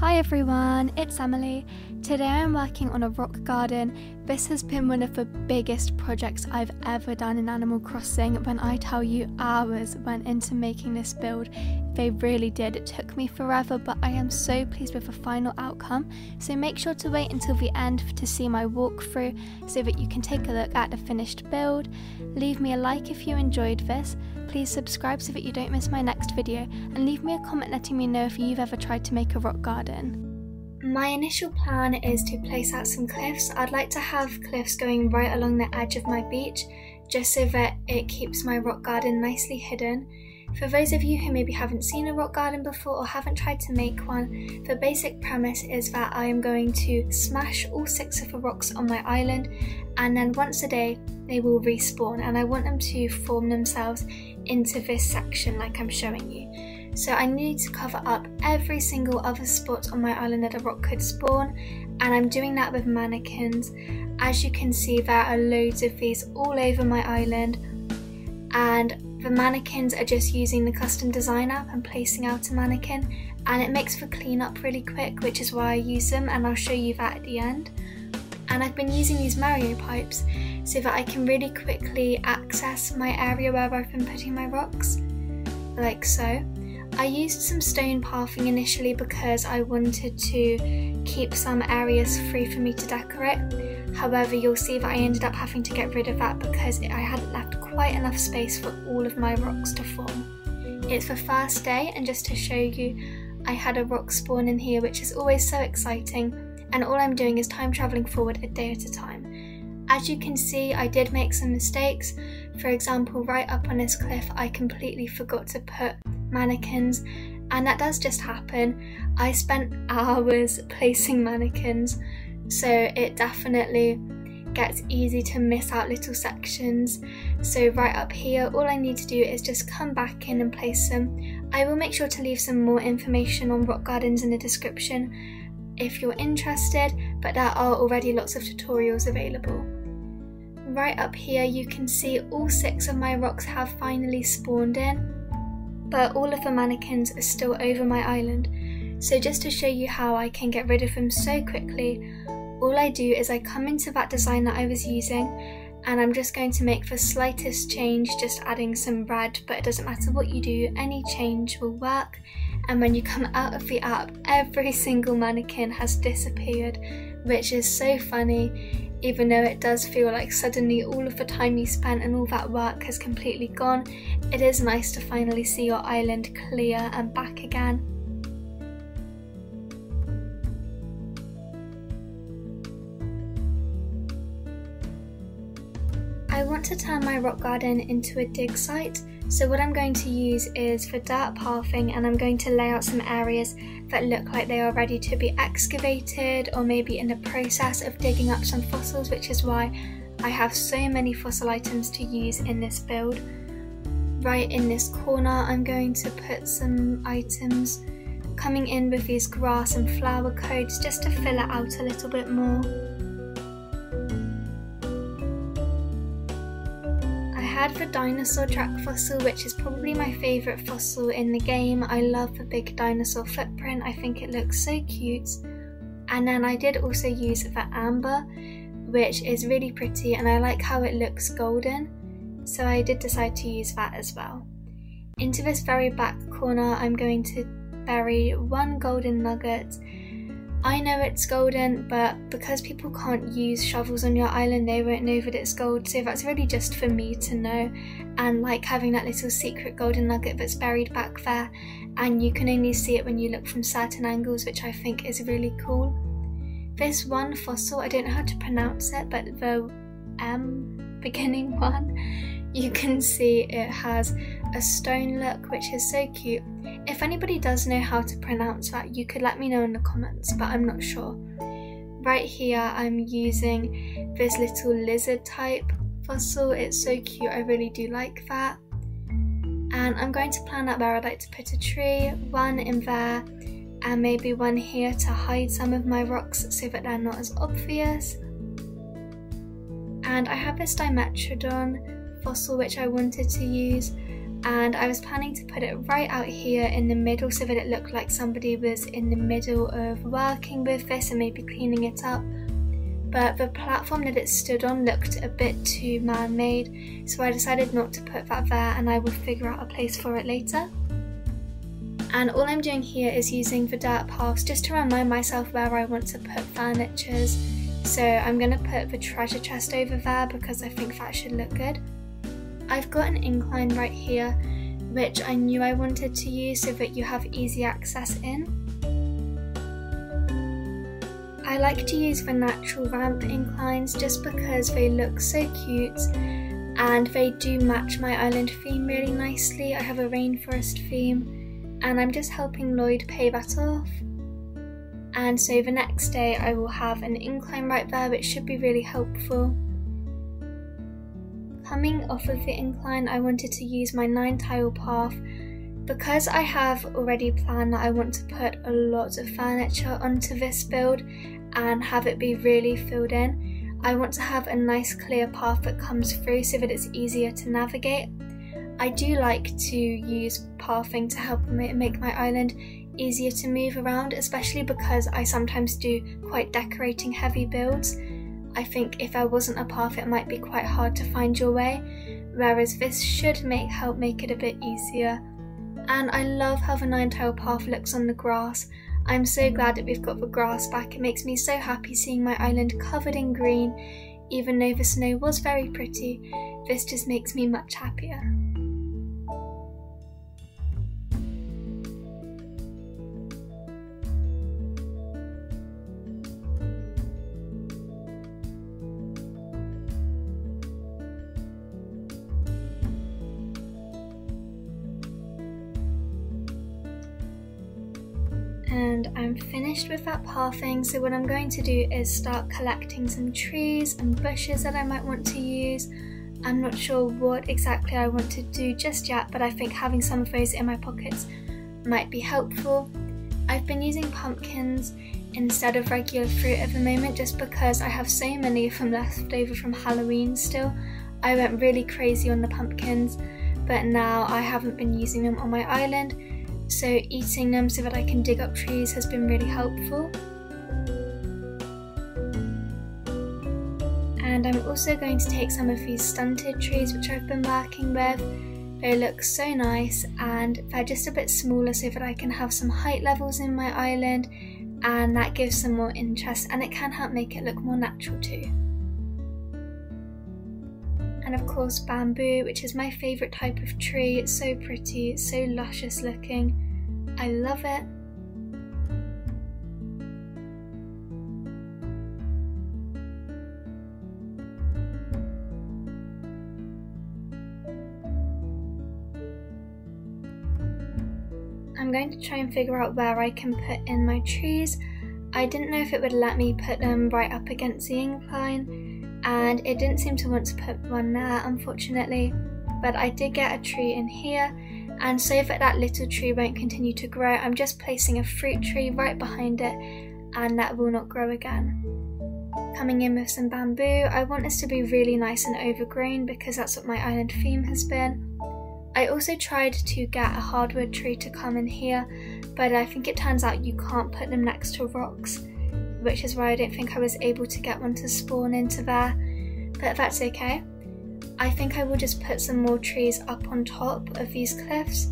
Hi everyone, it's Emily. Today I'm working on a rock garden. This has been one of the biggest projects I've ever done in Animal Crossing. When I tell you hours went into making this build, they really did. It took me forever, but I am so pleased with the final outcome. So make sure to wait until the end to see my walkthrough so that you can take a look at the finished build. Leave me a like if you enjoyed this. Please subscribe so that you don't miss my next video and leave me a comment letting me know if you've ever tried to make a rock garden. My initial plan is to place out some cliffs. I'd like to have cliffs going right along the edge of my beach just so that it keeps my rock garden nicely hidden. For those of you who maybe haven't seen a rock garden before or haven't tried to make one, the basic premise is that I am going to smash all six of the rocks on my island and then once a day they will respawn and I want them to form themselves into this section like I'm showing you. So I need to cover up every single other spot on my island that a rock could spawn and I'm doing that with mannequins. As you can see there are loads of these all over my island and the mannequins are just using the custom design app and placing out a mannequin and it makes for cleanup really quick which is why I use them and I'll show you that at the end. And I've been using these Mario pipes so that I can really quickly access my area where I've been putting my rocks, like so. I used some stone pathing initially because I wanted to keep some areas free for me to decorate. However, you'll see that I ended up having to get rid of that because I hadn't left quite enough space for all of my rocks to form. It's the first day and just to show you, I had a rock spawn in here which is always so exciting and all I'm doing is time travelling forward a day at a time. As you can see, I did make some mistakes. For example, right up on this cliff, I completely forgot to put mannequins and that does just happen. I spent hours placing mannequins, so it definitely gets easy to miss out little sections. So right up here, all I need to do is just come back in and place them. I will make sure to leave some more information on rock gardens in the description if you're interested, but there are already lots of tutorials available. Right up here you can see all six of my rocks have finally spawned in, but all of the mannequins are still over my island. So just to show you how I can get rid of them so quickly, all I do is I come into that design that I was using and I'm just going to make the slightest change, just adding some red, but it doesn't matter what you do, any change will work. And when you come out of the app, every single mannequin has disappeared, which is so funny, even though it does feel like suddenly all of the time you spent and all that work has completely gone. It is nice to finally see your island clear and back again. Want to turn my rock garden into a dig site, so what I'm going to use is for dirt pathing and I'm going to lay out some areas that look like they are ready to be excavated or maybe in the process of digging up some fossils, which is why I have so many fossil items to use in this build. Right in this corner I'm going to put some items coming in with these grass and flower codes just to fill it out a little bit more. Had the dinosaur track fossil, which is probably my favourite fossil in the game. I love the big dinosaur footprint, I think it looks so cute. And then I did also use the amber, which is really pretty and I like how it looks golden. So I did decide to use that as well. Into this very back corner, I'm going to bury one golden nugget I know it's golden, but because people can't use shovels on your island, they won't know that it's gold. So that's really just for me to know. And like having that little secret golden nugget that's buried back there, and you can only see it when you look from certain angles, which I think is really cool. This one fossil, I don't know how to pronounce it, but the M um, beginning one, you can see it has a stone look, which is so cute. If anybody does know how to pronounce that, you could let me know in the comments, but I'm not sure. Right here, I'm using this little lizard type fossil. It's so cute, I really do like that. And I'm going to plan out where I'd like to put a tree, one in there, and maybe one here to hide some of my rocks so that they're not as obvious. And I have this Dimetrodon fossil which I wanted to use and I was planning to put it right out here in the middle so that it looked like somebody was in the middle of working with this and maybe cleaning it up but the platform that it stood on looked a bit too man-made so I decided not to put that there and I will figure out a place for it later. And all I'm doing here is using the dirt paths just to remind myself where I want to put furnitures. So I'm going to put the treasure chest over there because I think that should look good. I've got an incline right here which I knew I wanted to use so that you have easy access in. I like to use the natural ramp inclines just because they look so cute and they do match my island theme really nicely. I have a rainforest theme and I'm just helping Lloid pay that off. And so the next day I will have an incline right there which should be really helpful. Coming off of the incline I wanted to use my 9 tile path because I have already planned that I want to put a lot of furniture onto this build and have it be really filled in, I want to have a nice clear path that comes through so that it's easier to navigate. I do like to use pathing to help make my island easier to move around, especially because I sometimes do quite decorating heavy builds. I think if there wasn't a path it might be quite hard to find your way, whereas this should make help make it a bit easier. And I love how the nine tail path looks on the grass. I'm so glad that we've got the grass back. It makes me so happy seeing my island covered in green. Even though the snow was very pretty, this just makes me much happier. Finished with that pathing so what I'm going to do is start collecting some trees and bushes that I might want to use. I'm not sure what exactly I want to do just yet but I think having some of those in my pockets might be helpful. I've been using pumpkins instead of regular fruit at the moment just because I have so many of them left over from Halloween still. I went really crazy on the pumpkins but now I haven't been using them on my island so eating them so that I can dig up trees has been really helpful. And I'm also going to take some of these stunted trees which I've been working with. They look so nice and they're just a bit smaller so that I can have some height levels in my island and that gives some more interest and it can help make it look more natural too. And of course bamboo, which is my favourite type of tree. It's so pretty, it's so luscious looking. I love it. I'm going to try and figure out where I can put in my trees. I didn't know if it would let me put them right up against the incline and it didn't seem to want to put one there unfortunately but I did get a tree in here and so that that little tree won't continue to grow I'm just placing a fruit tree right behind it and that will not grow again. Coming in with some bamboo, I want this to be really nice and overgrown because that's what my island theme has been. I also tried to get a hardwood tree to come in here but I think it turns out you can't put them next to rocks which is why I don't think I was able to get one to spawn into there but that's okay. I think I will just put some more trees up on top of these cliffs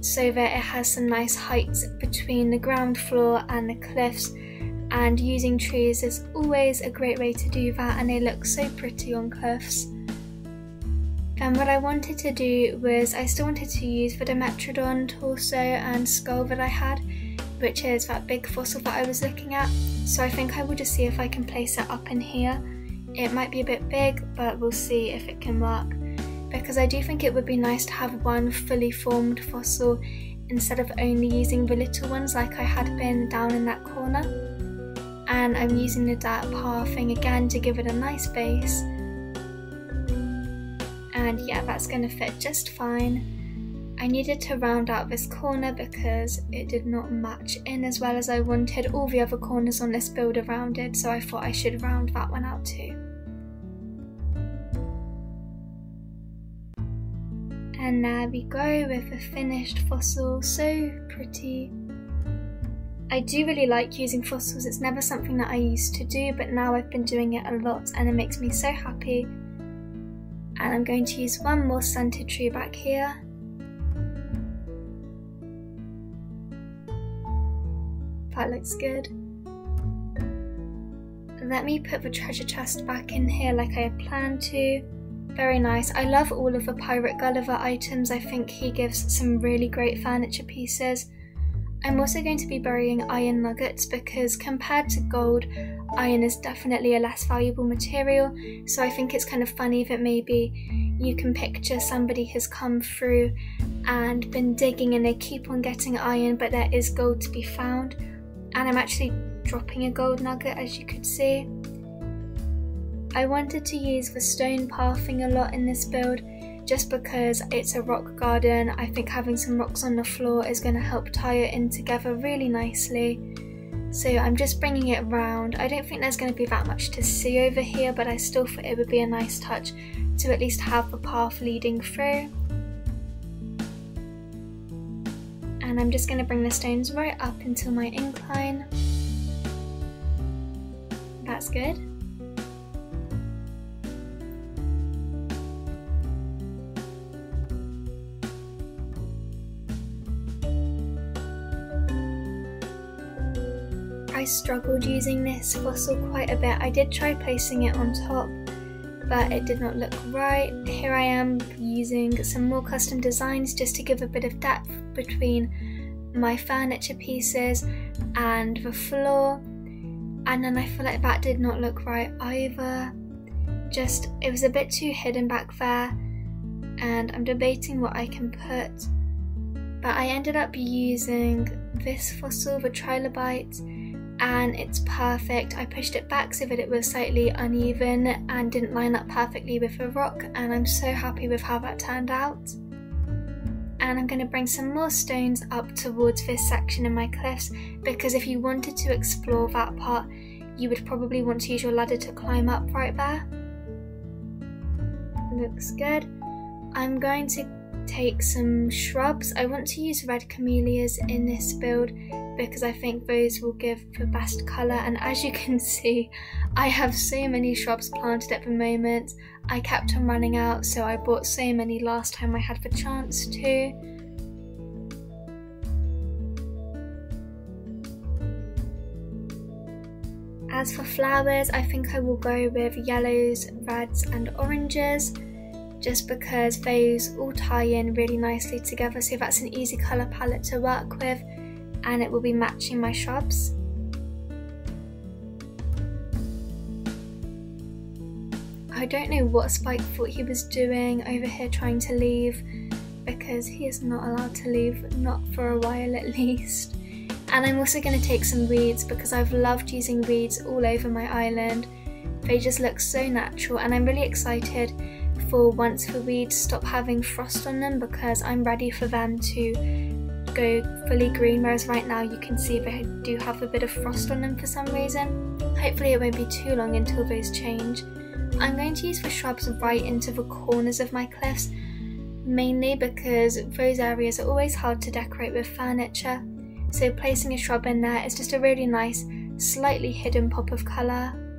so that it has some nice heights between the ground floor and the cliffs and using trees is always a great way to do that and they look so pretty on cliffs. And what I wanted to do was I still wanted to use the Dimetrodon torso and skull that I had which is that big fossil that I was looking at so I think I will just see if I can place it up in here it might be a bit big, but we'll see if it can work. Because I do think it would be nice to have one fully formed fossil instead of only using the little ones like I had been down in that corner. And I'm using the dirt pathing again to give it a nice base. And yeah, that's going to fit just fine. I needed to round out this corner because it did not match in as well as I wanted. All the other corners on this build are rounded, so I thought I should round that one out too. And there we go with a finished fossil, so pretty. I do really like using fossils, it's never something that I used to do, but now I've been doing it a lot and it makes me so happy. And I'm going to use one more stunted tree back here. That looks good. Let me put the treasure chest back in here like I had planned to. Very nice. I love all of the Pirate Gulliver items. I think he gives some really great furniture pieces. I'm also going to be burying iron nuggets because compared to gold, iron is definitely a less valuable material. So I think it's kind of funny that maybe you can picture somebody has come through and been digging and they keep on getting iron, but there is gold to be found. And I'm actually dropping a gold nugget as you could see. I wanted to use the stone pathing a lot in this build just because it's a rock garden. I think having some rocks on the floor is going to help tie it in together really nicely. So I'm just bringing it round. I don't think there's going to be that much to see over here, but I still thought it would be a nice touch to at least have the path leading through. And I'm just going to bring the stones right up until my incline. That's good. I struggled using this fossil quite a bit. I did try placing it on top, but it did not look right. Here I am using some more custom designs just to give a bit of depth between my furniture pieces and the floor. And then I feel like that did not look right either. Just, it was a bit too hidden back there. And I'm debating what I can put. But I ended up using this fossil, the trilobite, and it's perfect. I pushed it back so that it was slightly uneven and didn't line up perfectly with the rock and I'm so happy with how that turned out. And I'm going to bring some more stones up towards this section in my cliffs because if you wanted to explore that part you would probably want to use your ladder to climb up right there. Looks good. I'm going to take some shrubs. I want to use red camellias in this build because I think those will give the best colour and as you can see I have so many shrubs planted at the moment. I kept on running out so I bought so many last time I had the chance to. As for flowers, I think I will go with yellows, reds and oranges just because those all tie in really nicely together so that's an easy colour palette to work with and it will be matching my shrubs. I don't know what Spike thought he was doing over here trying to leave because he is not allowed to leave, not for a while at least. And I'm also going to take some reeds because I've loved using reeds all over my island. They just look so natural and I'm really excited for once the weeds stop having frost on them because I'm ready for them to go fully green whereas right now you can see they do have a bit of frost on them for some reason. Hopefully it won't be too long until those change. I'm going to use the shrubs right into the corners of my cliffs mainly because those areas are always hard to decorate with furniture so placing a shrub in there is just a really nice slightly hidden pop of colour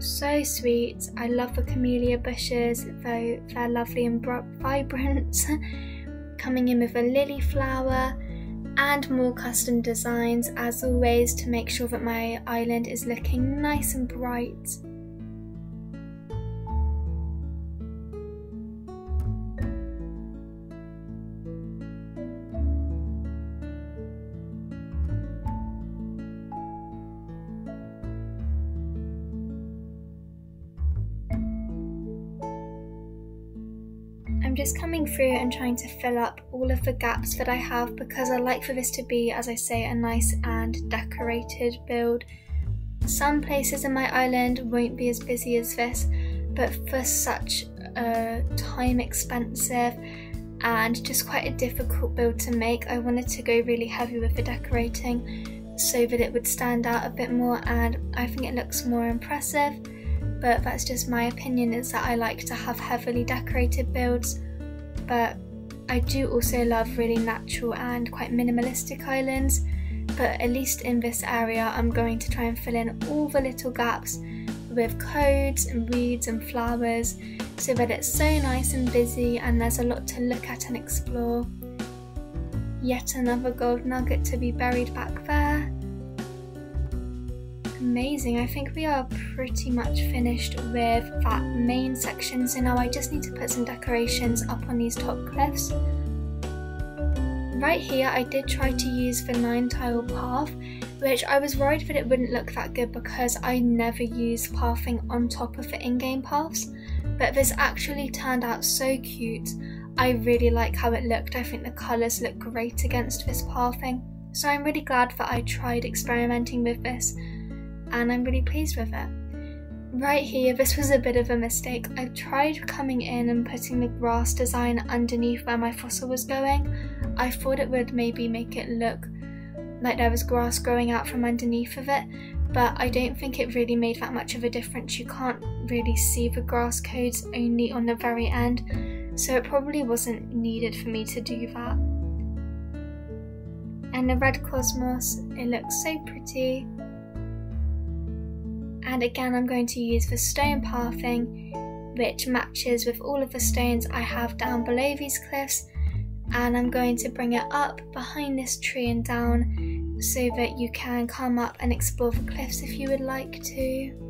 so sweet. I love the camellia bushes, though they're lovely and vibrant. Coming in with a lily flower and more custom designs as always to make sure that my island is looking nice and bright. Just coming through and trying to fill up all of the gaps that I have because I like for this to be, as I say, a nice and decorated build. Some places in my island won't be as busy as this, but for such a time expensive and just quite a difficult build to make, I wanted to go really heavy with the decorating. so that it would stand out a bit more and I think it looks more impressive but that's just my opinion is that I like to have heavily decorated builds but I do also love really natural and quite minimalistic islands but at least in this area I'm going to try and fill in all the little gaps with codes and reeds and flowers so that it's so nice and busy and there's a lot to look at and explore. Yet another gold nugget to be buried back there. Amazing, I think we are pretty much finished with that main section so now I just need to put some decorations up on these top cliffs. Right here I did try to use the 9 tile path which I was worried that it wouldn't look that good because I never use pathing on top of the in-game paths but this actually turned out so cute. I really like how it looked, I think the colours look great against this pathing. So I'm really glad that I tried experimenting with this and I'm really pleased with it. Right here, this was a bit of a mistake. I tried coming in and putting the grass design underneath where my fossil was going. I thought it would maybe make it look like there was grass growing out from underneath of it, but I don't think it really made that much of a difference. You can't really see the grass codes only on the very end, so it probably wasn't needed for me to do that. And the red cosmos, it looks so pretty. And again, I'm going to use the stone pathing, which matches with all of the stones I have down below these cliffs. And I'm going to bring it up behind this tree and down so that you can come up and explore the cliffs if you would like to.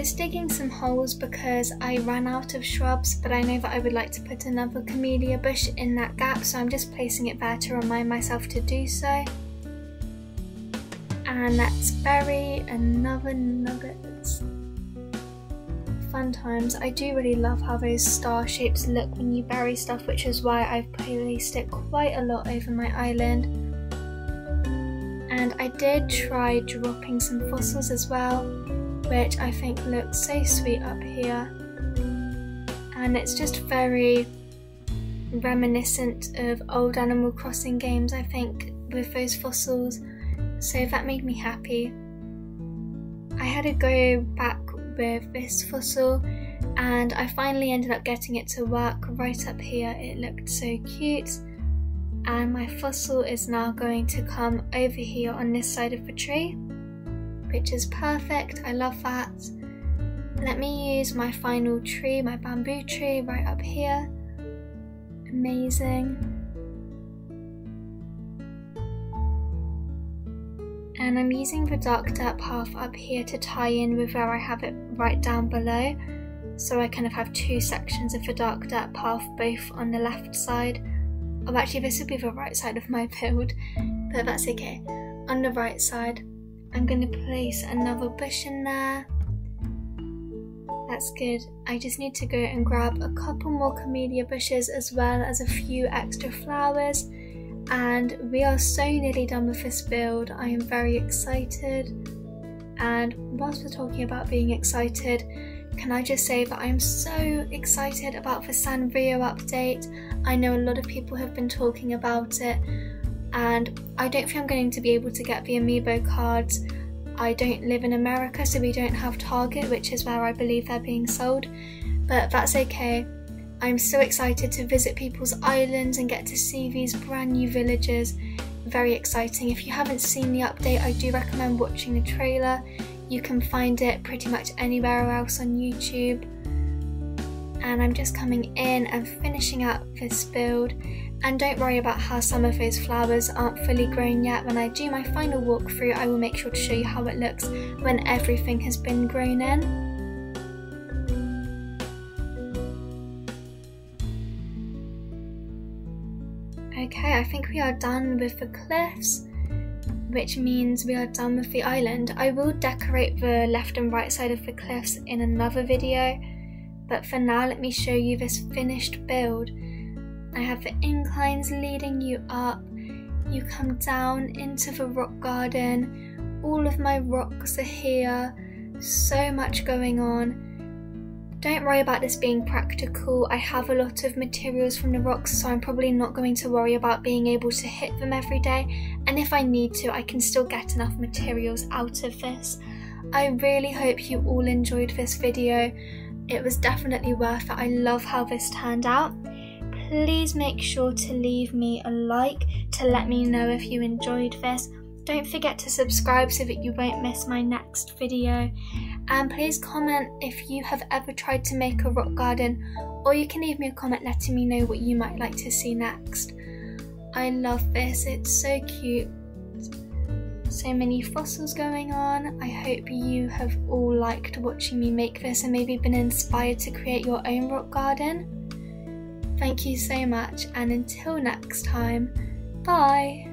Just digging some holes because I ran out of shrubs but I know that I would like to put another camellia bush in that gap so I'm just placing it there to remind myself to do so. And let's bury another nugget. Fun times. I do really love how those star shapes look when you bury stuff which is why I've placed it quite a lot over my island. And I did try dropping some fossils as well which I think looks so sweet up here. And it's just very reminiscent of old Animal Crossing games, I think, with those fossils. So that made me happy. I had to go back with this fossil and I finally ended up getting it to work right up here. It looked so cute. And my fossil is now going to come over here on this side of the tree which is perfect. I love that. Let me use my final tree, my bamboo tree right up here. Amazing. And I'm using the dark dirt path up here to tie in with where I have it right down below. So I kind of have two sections of the dark dirt path, both on the left side. Oh, actually this would be the right side of my build, but that's okay. On the right side, I'm to place another bush in there. That's good. I just need to go and grab a couple more camellia bushes as well as a few extra flowers. And we are so nearly done with this build. I am very excited. And whilst we're talking about being excited, can I just say that I'm so excited about the Sanrio update. I know a lot of people have been talking about it and I don't think I'm going to be able to get the amiibo cards. I don't live in America, so we don't have Target, which is where I believe they're being sold, but that's okay. I'm so excited to visit people's islands and get to see these brand new villages. Very exciting. If you haven't seen the update, I do recommend watching the trailer. You can find it pretty much anywhere else on YouTube. And I'm just coming in and finishing up this build and don't worry about how some of those flowers aren't fully grown yet. When I do my final walkthrough, I will make sure to show you how it looks when everything has been grown in. Okay, I think we are done with the cliffs, which means we are done with the island. I will decorate the left and right side of the cliffs in another video, but for now let me show you this finished build. I have the inclines leading you up. You come down into the rock garden. All of my rocks are here. So much going on. Don't worry about this being practical. I have a lot of materials from the rocks, so I'm probably not going to worry about being able to hit them every day. And if I need to, I can still get enough materials out of this. I really hope you all enjoyed this video. It was definitely worth it. I love how this turned out. Please make sure to leave me a like to let me know if you enjoyed this. Don't forget to subscribe so that you won't miss my next video. And please comment if you have ever tried to make a rock garden, or you can leave me a comment letting me know what you might like to see next. I love this, it's so cute. So many fossils going on. I hope you have all liked watching me make this and maybe been inspired to create your own rock garden. Thank you so much, and until next time, bye!